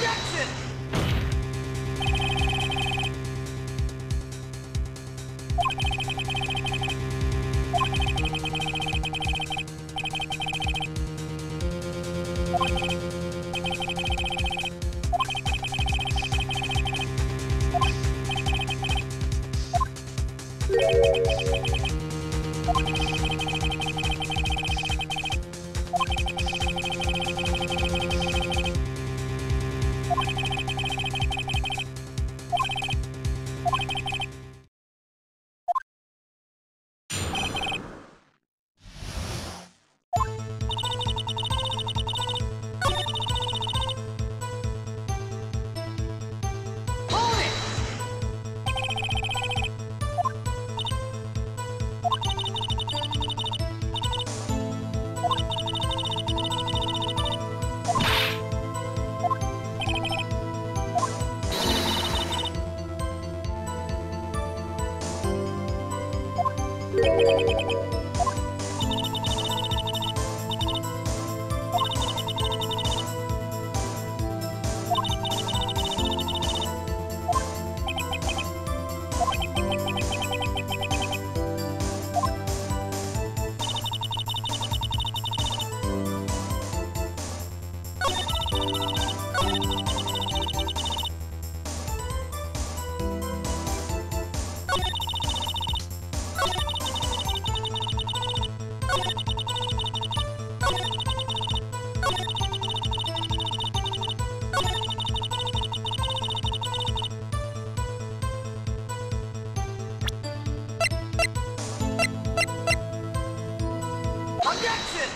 Objection! Jackson!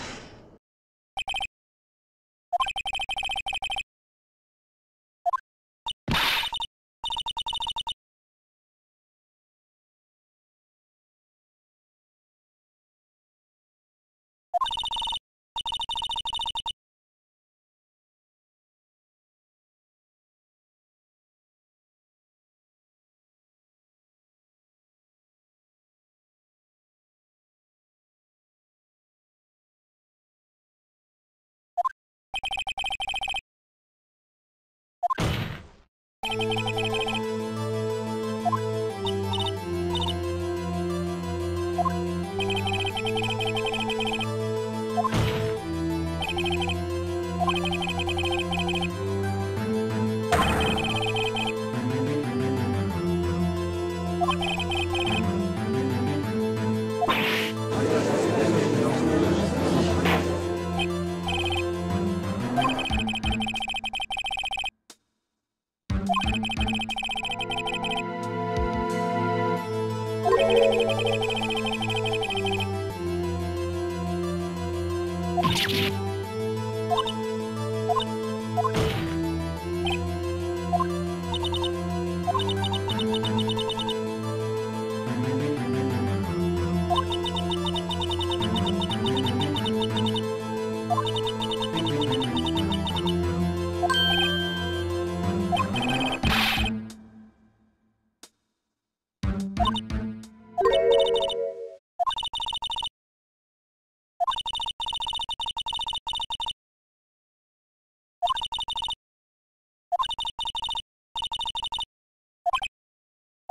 Música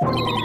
Objection!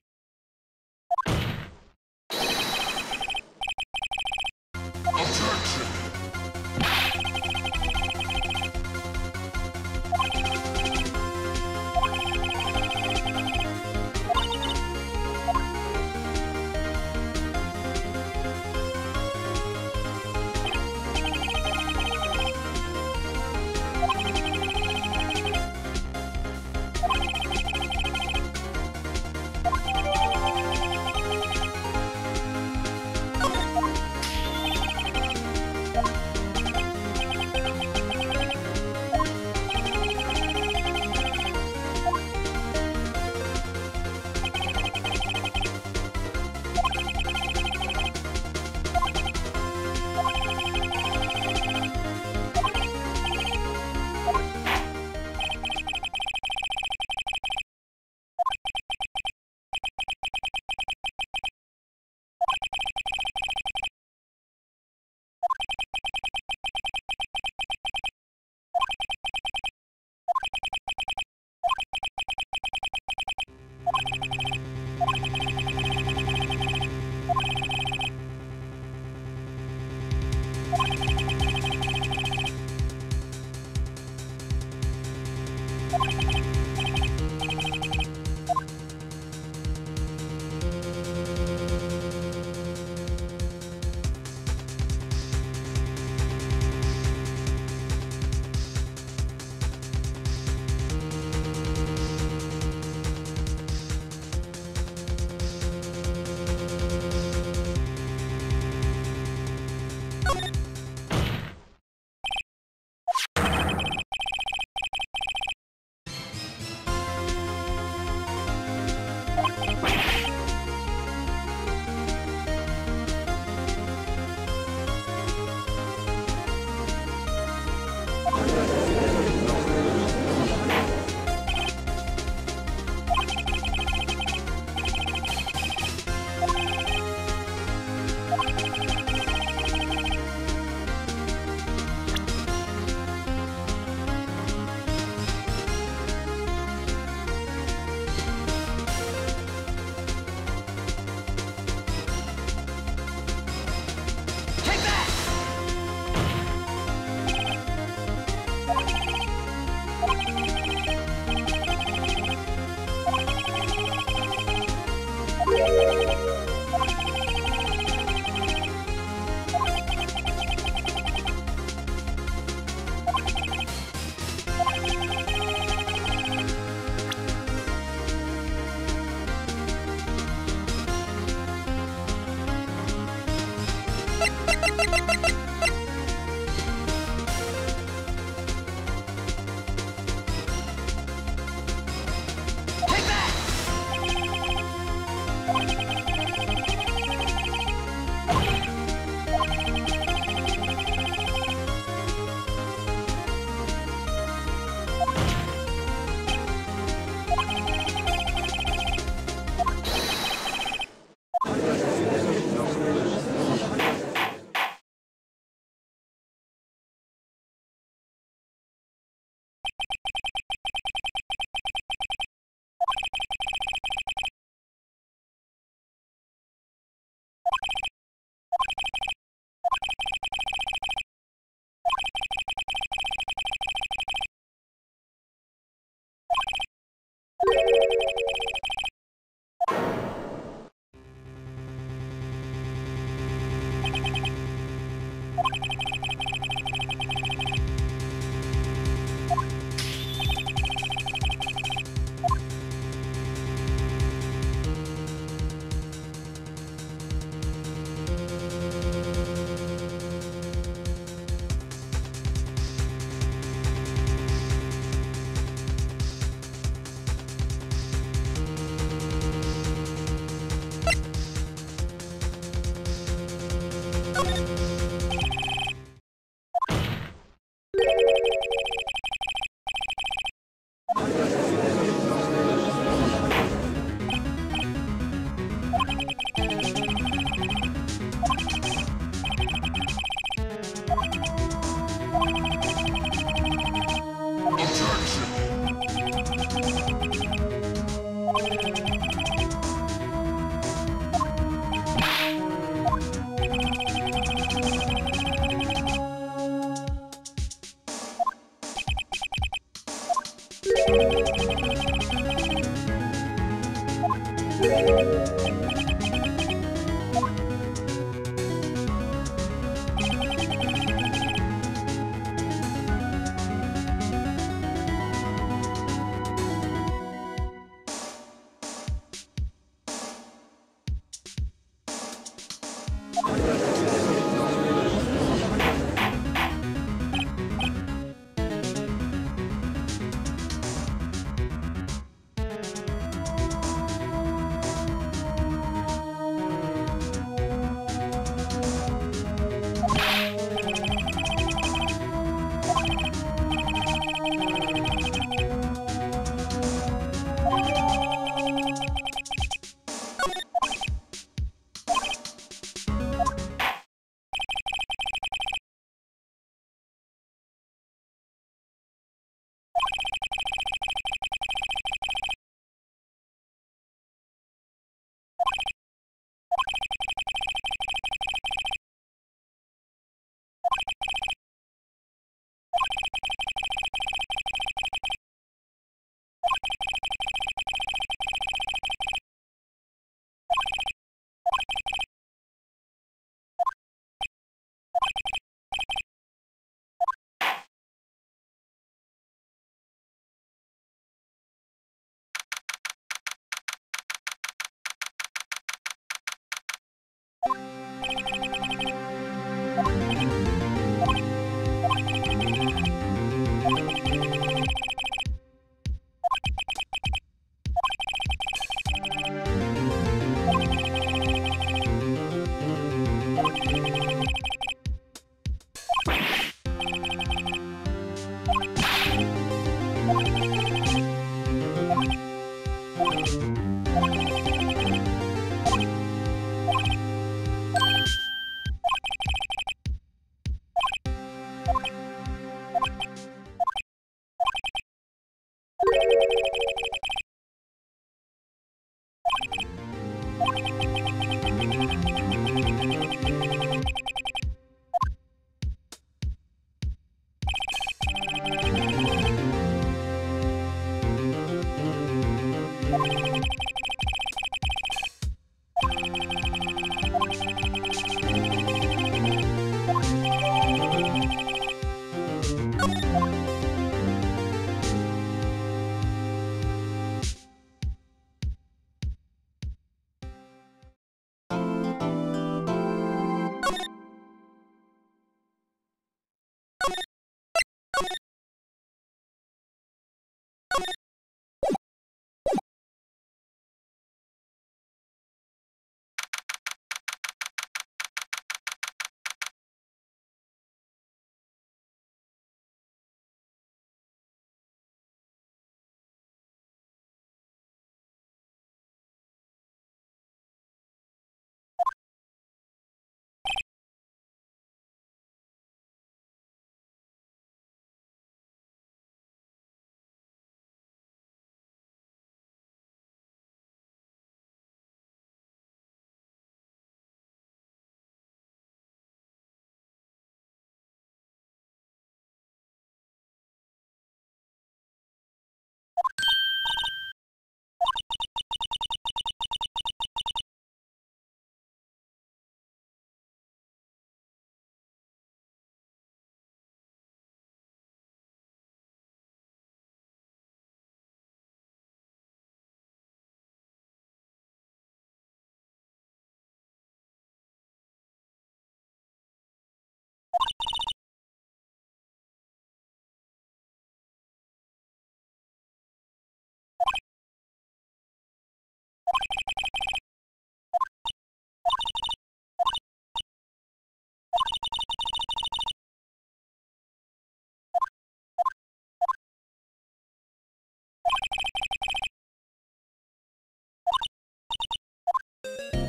you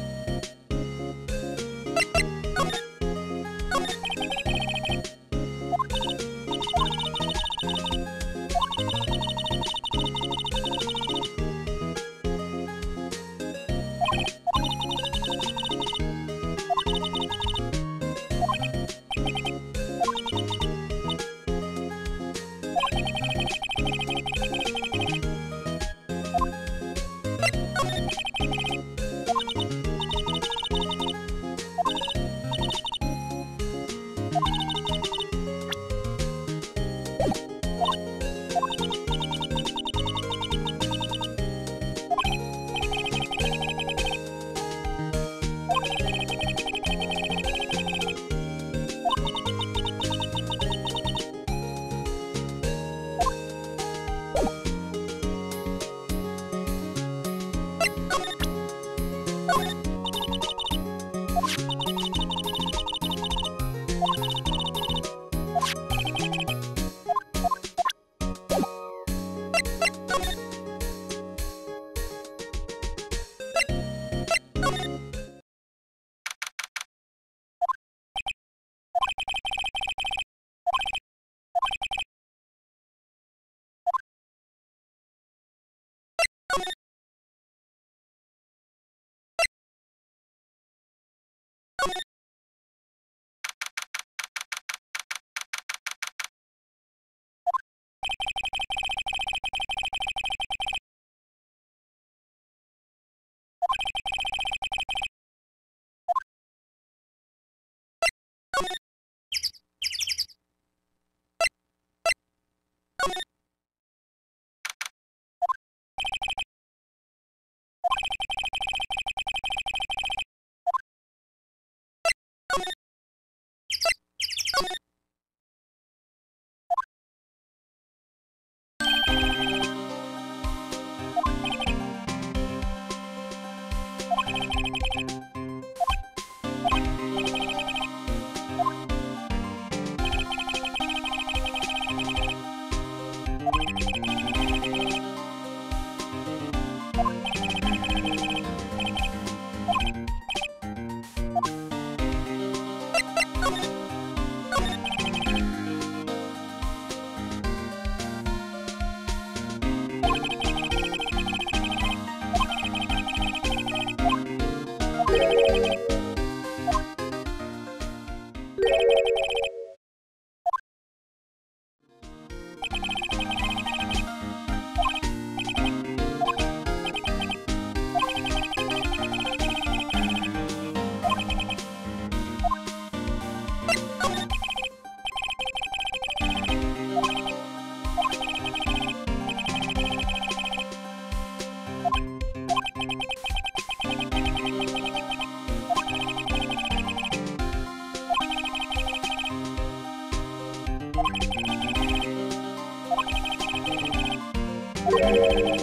Música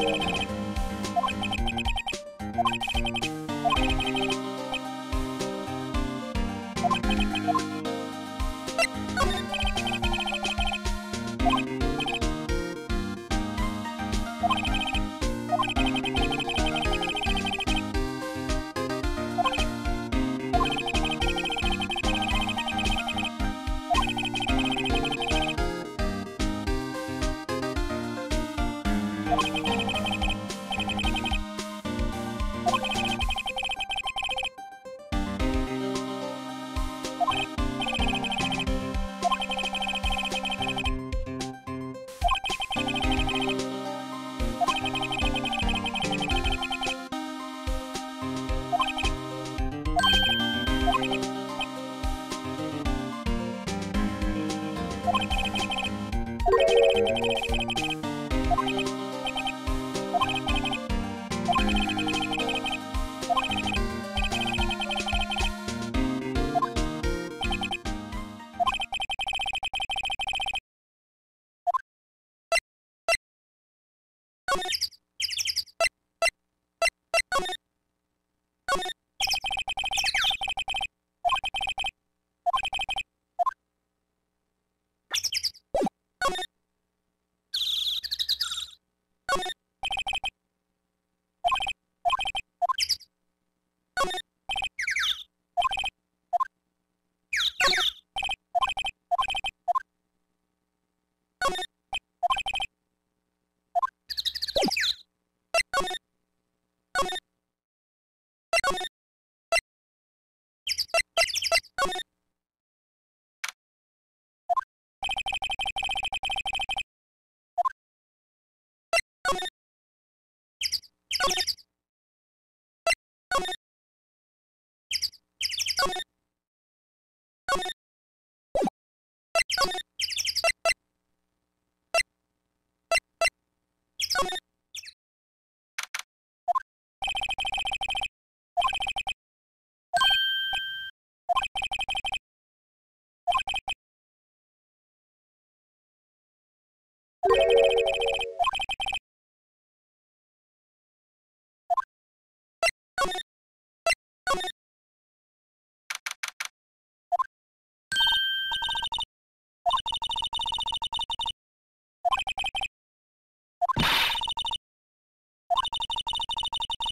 you